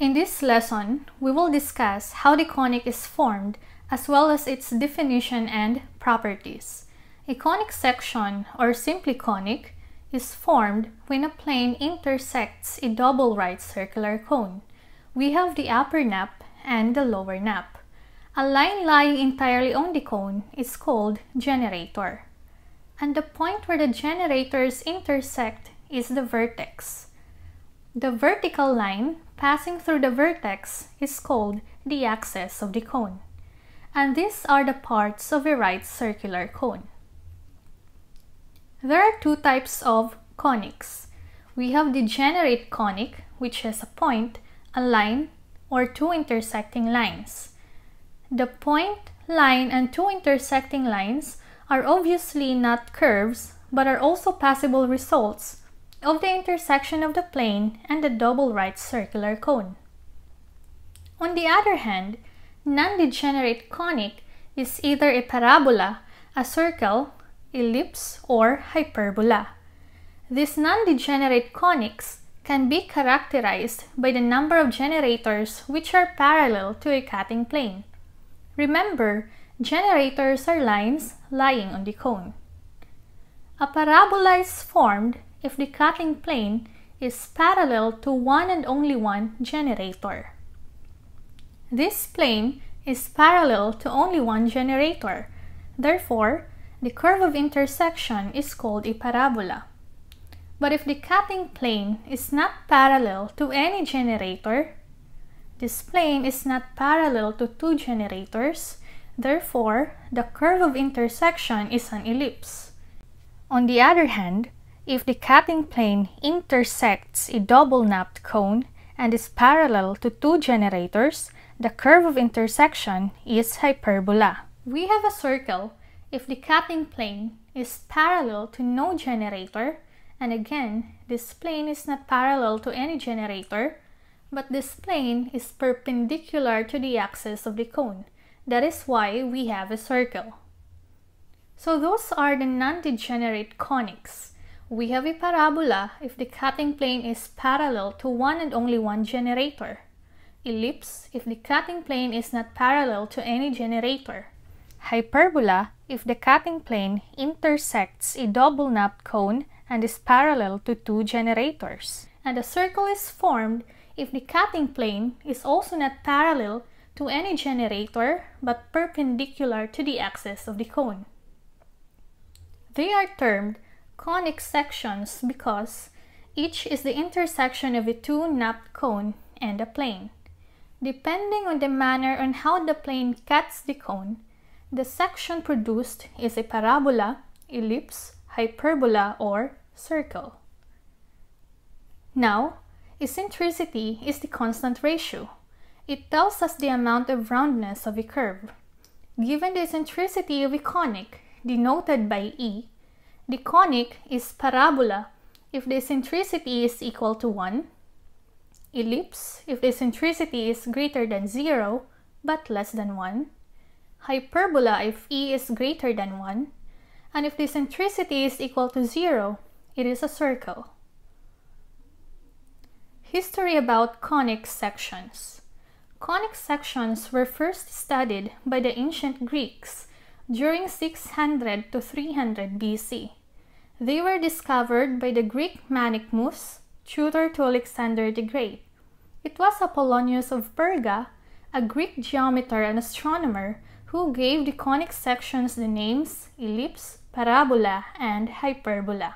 In this lesson, we will discuss how the conic is formed as well as its definition and properties. A conic section, or simply conic, is formed when a plane intersects a double right circular cone. We have the upper nappe and the lower nappe. A line lying entirely on the cone is called generator. And the point where the generators intersect is the vertex. The vertical line passing through the vertex is called the axis of the cone. And these are the parts of a right circular cone. There are two types of conics. We have degenerate conic, which has a point, a line, or two intersecting lines. The point, line, and two intersecting lines are obviously not curves, but are also possible results of the intersection of the plane and the double right circular cone. On the other hand, non-degenerate conic is either a parabola, a circle, ellipse, or hyperbola. These non-degenerate conics can be characterized by the number of generators which are parallel to a cutting plane. Remember, generators are lines lying on the cone. A parabola is formed if the cutting plane is parallel to one and only one generator. This plane is parallel to only one generator. Therefore, the curve of intersection is called a parabola. But if the cutting plane is not parallel to any generator, this plane is not parallel to two generators, therefore, the curve of intersection is an ellipse. On the other hand, if the cutting plane intersects a double-napped cone and is parallel to two generators, the curve of intersection is hyperbola. We have a circle if the cutting plane is parallel to no generator, and again, this plane is not parallel to any generator, but this plane is perpendicular to the axis of the cone. That is why we have a circle. So those are the non-degenerate conics. We have a parabola if the cutting plane is parallel to one and only one generator. Ellipse if the cutting plane is not parallel to any generator. Hyperbola if the cutting plane intersects a double-napped cone and is parallel to two generators. And a circle is formed if the cutting plane is also not parallel to any generator but perpendicular to the axis of the cone. They are termed conic sections because each is the intersection of a two-napped cone and a plane. Depending on the manner on how the plane cuts the cone, the section produced is a parabola, ellipse, hyperbola, or circle. Now, eccentricity is the constant ratio. It tells us the amount of roundness of a curve. Given the eccentricity of a conic, denoted by E, the conic is parabola if the eccentricity is equal to 1, ellipse if the eccentricity is greater than 0 but less than 1, hyperbola if e is greater than 1, and if the eccentricity is equal to 0, it is a circle. History about conic sections. Conic sections were first studied by the ancient Greeks during 600 to 300 BC. They were discovered by the Greek Menaechmus, tutor to Alexander the Great. It was Apollonius of Perga, a Greek geometer and astronomer, who gave the conic sections the names ellipse, parabola, and hyperbola.